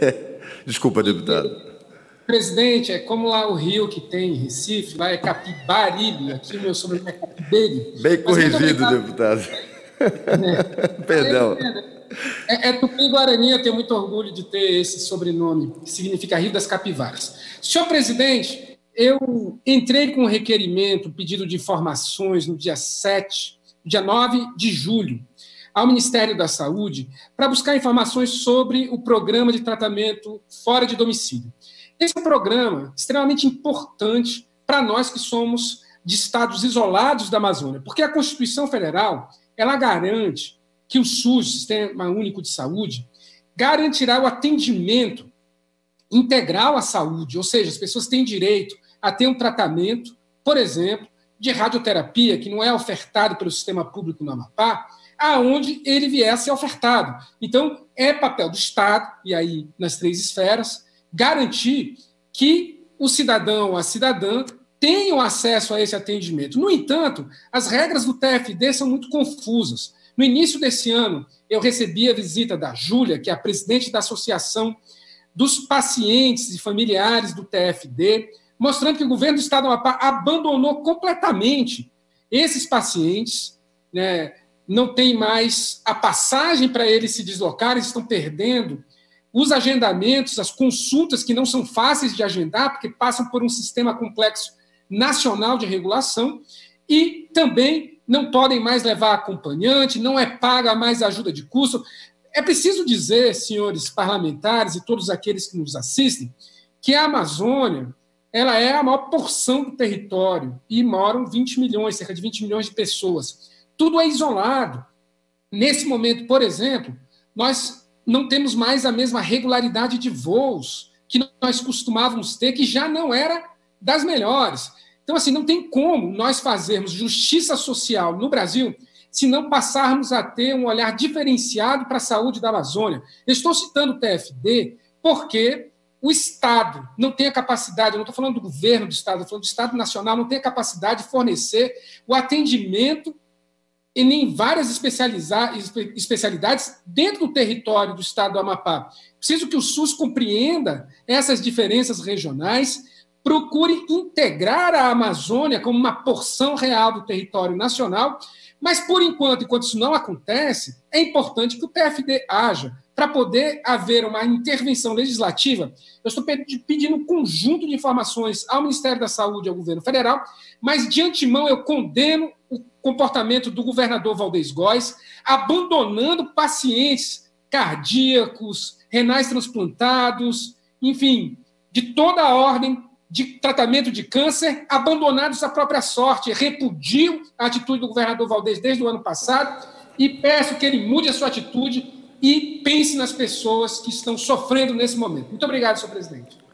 Desculpa, deputado. Presidente, é como lá o rio que tem em Recife, lá é Capibaribe, aqui meu sobrenome é Capiberi. Bem corrigido, deputado. É. Perdão. É, é Tupi-Guarani, eu tenho muito orgulho de ter esse sobrenome, que significa Rio das Capivaras. Senhor presidente, eu entrei com um requerimento, pedido de informações no dia 7, dia 9 de julho, ao Ministério da Saúde, para buscar informações sobre o programa de tratamento fora de domicílio. Esse é um programa extremamente importante para nós que somos de estados isolados da Amazônia, porque a Constituição Federal ela garante que o SUS, Sistema Único de Saúde, garantirá o atendimento integral à saúde, ou seja, as pessoas têm direito a ter um tratamento, por exemplo, de radioterapia, que não é ofertado pelo sistema público no Amapá, aonde ele ser ofertado. Então, é papel do Estado, e aí nas três esferas, garantir que o cidadão ou a cidadã tenham acesso a esse atendimento. No entanto, as regras do TFD são muito confusas. No início desse ano, eu recebi a visita da Júlia, que é a presidente da Associação dos Pacientes e Familiares do TFD, mostrando que o governo do Estado do Amapá abandonou completamente esses pacientes, né, não tem mais a passagem para eles se deslocarem, estão perdendo os agendamentos, as consultas que não são fáceis de agendar, porque passam por um sistema complexo nacional de regulação, e também não podem mais levar acompanhante, não é paga mais ajuda de custo. É preciso dizer, senhores parlamentares e todos aqueles que nos assistem, que a Amazônia ela é a maior porção do território e moram 20 milhões, cerca de 20 milhões de pessoas. Tudo é isolado. Nesse momento, por exemplo, nós não temos mais a mesma regularidade de voos que nós costumávamos ter, que já não era das melhores. Então, assim, não tem como nós fazermos justiça social no Brasil se não passarmos a ter um olhar diferenciado para a saúde da Amazônia. Eu estou citando o TFD porque o Estado não tem a capacidade, eu não estou falando do governo do Estado, estou falando do Estado Nacional, não tem a capacidade de fornecer o atendimento e nem várias especialidades dentro do território do estado do Amapá. Preciso que o SUS compreenda essas diferenças regionais, procure integrar a Amazônia como uma porção real do território nacional, mas, por enquanto, enquanto isso não acontece, é importante que o TFD haja para poder haver uma intervenção legislativa. Eu estou pedindo um conjunto de informações ao Ministério da Saúde e ao governo federal, mas, de antemão, eu condeno o comportamento do governador Valdez Góes, abandonando pacientes cardíacos, renais transplantados, enfim, de toda a ordem de tratamento de câncer, abandonados à própria sorte. Repudio a atitude do governador Valdez desde o ano passado e peço que ele mude a sua atitude e pense nas pessoas que estão sofrendo nesse momento. Muito obrigado, senhor presidente.